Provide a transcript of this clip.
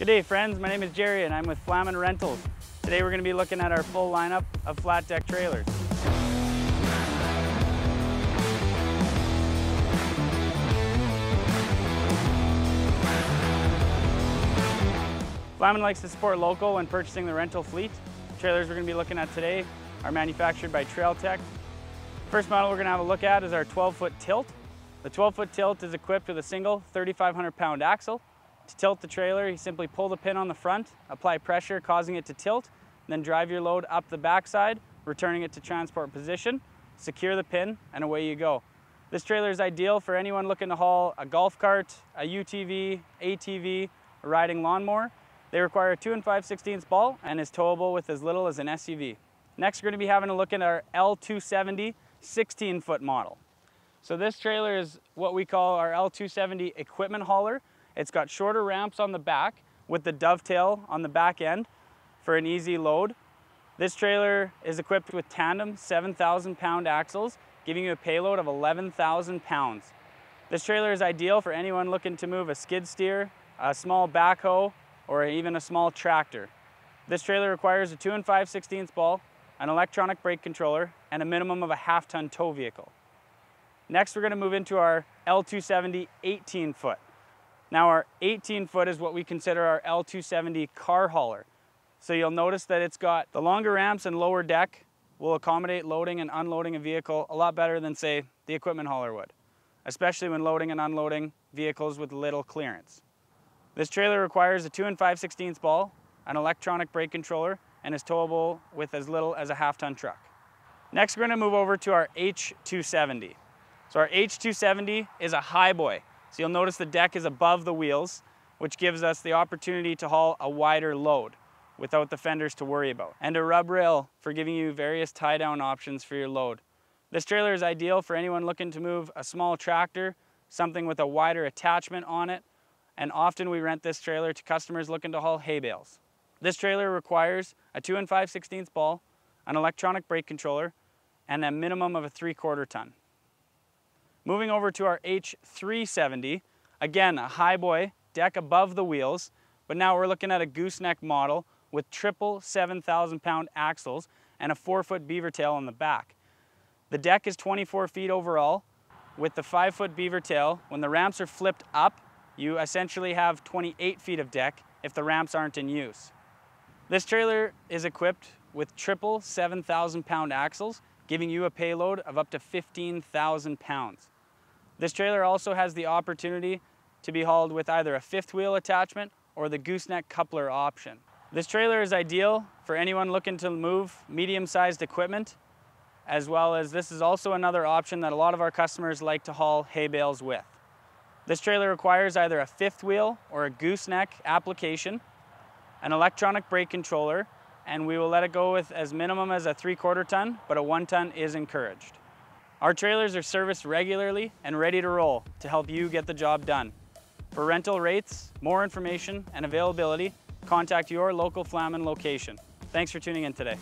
Good day friends, my name is Jerry and I'm with Flaman Rentals. Today we're going to be looking at our full lineup of flat deck trailers. Flaman likes to support local when purchasing the rental fleet. The trailers we're going to be looking at today are manufactured by Trailtech. First model we're going to have a look at is our 12 foot tilt. The 12 foot tilt is equipped with a single 3,500 pound axle. To tilt the trailer, you simply pull the pin on the front, apply pressure causing it to tilt, then drive your load up the backside, returning it to transport position, secure the pin, and away you go. This trailer is ideal for anyone looking to haul a golf cart, a UTV, ATV, a riding lawnmower, they require a 2 and 5 16 ball and is towable with as little as an SUV. Next, we're going to be having a look at our L270 16 foot model. So this trailer is what we call our L270 equipment hauler. It's got shorter ramps on the back with the dovetail on the back end for an easy load. This trailer is equipped with tandem 7,000 pound axles, giving you a payload of 11,000 pounds. This trailer is ideal for anyone looking to move a skid steer, a small backhoe, or even a small tractor. This trailer requires a 2 and 5 16 ball, an electronic brake controller, and a minimum of a half ton tow vehicle. Next we're going to move into our L270 18 foot. Now our 18 foot is what we consider our L270 car hauler. So you'll notice that it's got the longer ramps and lower deck will accommodate loading and unloading a vehicle a lot better than say the equipment hauler would, especially when loading and unloading vehicles with little clearance. This trailer requires a 2 and 5 16 ball, an electronic brake controller, and is towable with as little as a half ton truck. Next, we're gonna move over to our H270. So our H270 is a high boy. So you'll notice the deck is above the wheels, which gives us the opportunity to haul a wider load without the fenders to worry about. And a rub rail for giving you various tie down options for your load. This trailer is ideal for anyone looking to move a small tractor, something with a wider attachment on it, and often we rent this trailer to customers looking to haul hay bales. This trailer requires a 2 and 5 16 ball, an electronic brake controller, and a minimum of a 3 quarter ton. Moving over to our H370, again a high boy, deck above the wheels, but now we're looking at a gooseneck model with triple 7,000 pound axles and a 4 foot beaver tail on the back. The deck is 24 feet overall with the 5 foot beaver tail. When the ramps are flipped up, you essentially have 28 feet of deck if the ramps aren't in use. This trailer is equipped with triple 7,000 pound axles, giving you a payload of up to 15,000 pounds. This trailer also has the opportunity to be hauled with either a fifth wheel attachment or the gooseneck coupler option. This trailer is ideal for anyone looking to move medium-sized equipment, as well as this is also another option that a lot of our customers like to haul hay bales with. This trailer requires either a fifth wheel or a gooseneck application, an electronic brake controller, and we will let it go with as minimum as a three quarter ton, but a one ton is encouraged. Our trailers are serviced regularly and ready to roll to help you get the job done. For rental rates, more information, and availability, contact your local Flaman location. Thanks for tuning in today.